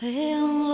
Hey,